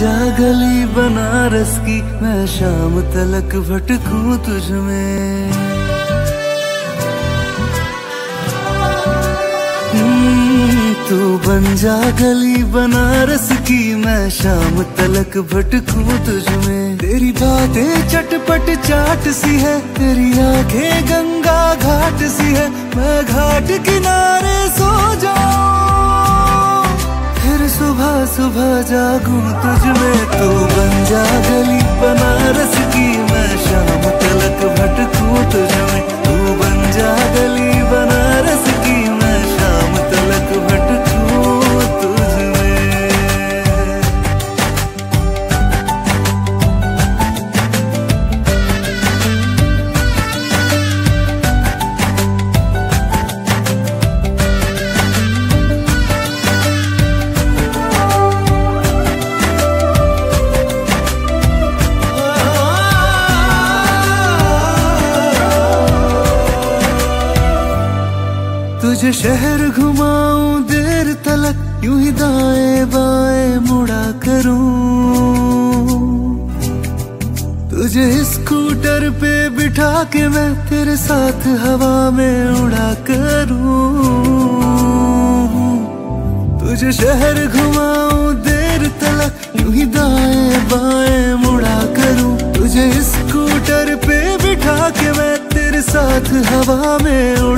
बंजा गली बनारस की मैं शाम तलक भटकूं तुझ में। हम्म, तू बन जा गली बनारस की मैं शाम तलक भटकूं तुझ में। तेरी बातें चटपट चाट सी है तेरी आँखें गंगा घाट सी है मैं घाट किनारे सो सुबह सुबह जागूं तुझ में तू बन जा तुझे शहर घुमाऊं, देर तलक यूँ ही दाएँ बाएँ मुड़ा करूँ। तुझे स्कूटर पे बिठा के मैं तेरे साथ हवा में उड़ा करूँ। तुझे शहर घुमाऊं, देर तलक यूँ ही दाएँ बाएँ मुड़ा करूँ। तुझे स्कूटर पे बिठा के मैं तेरे साथ हवा में